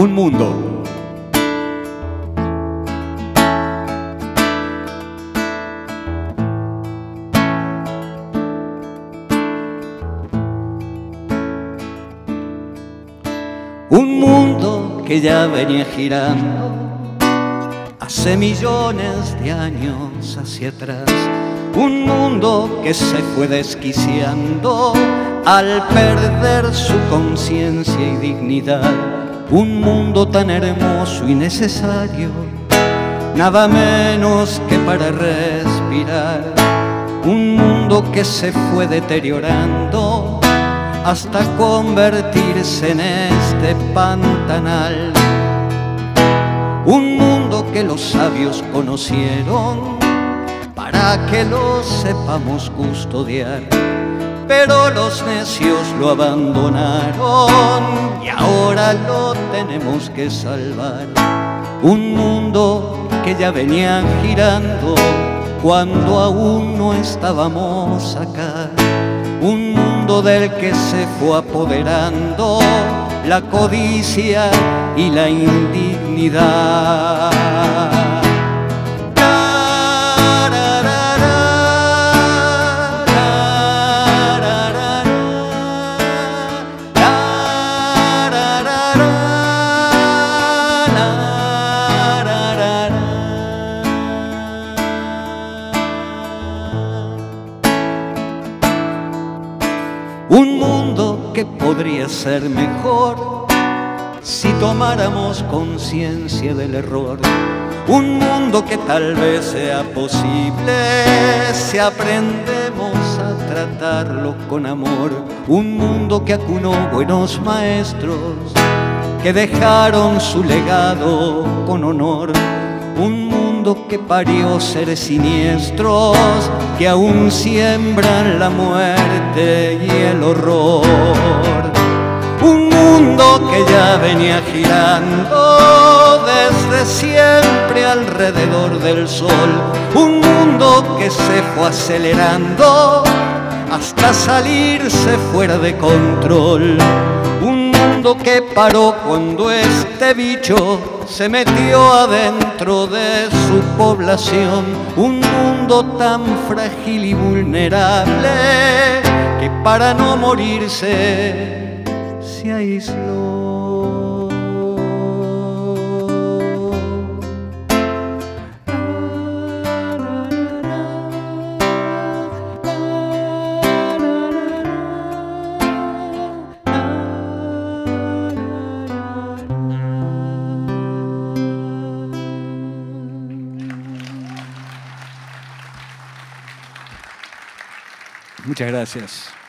un mundo. Un mundo que ya venía girando hace millones de años hacia atrás. Un mundo que se fue desquiciando al perder su conciencia y dignidad. Un mundo tan hermoso y necesario, nada menos que para respirar. Un mundo que se fue deteriorando hasta convertirse en este pantanal. Un mundo que los sabios conocieron para que lo sepamos custodiar. Pero los necios lo abandonaron y ahora lo tenemos que salvar. Un mundo que ya venía girando cuando aún no estábamos acá. Un mundo del que se fue apoderando la codicia y la indignidad. Que podría ser mejor si tomáramos conciencia del error. Un mundo que tal vez sea posible si aprendemos a tratarlo con amor. Un mundo que acunó buenos maestros que dejaron su legado con honor. Un mundo que parió seres siniestros que aún siembran la muerte y el horror. Un mundo que ya venía girando desde siempre alrededor del sol. Un mundo que se fue acelerando hasta salirse fuera de control. Un mundo que paró cuando este bicho se metió adentro de su población. Un mundo tan frágil y vulnerable que para no morirse se aisló. Muchas gracias.